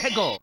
Pickle.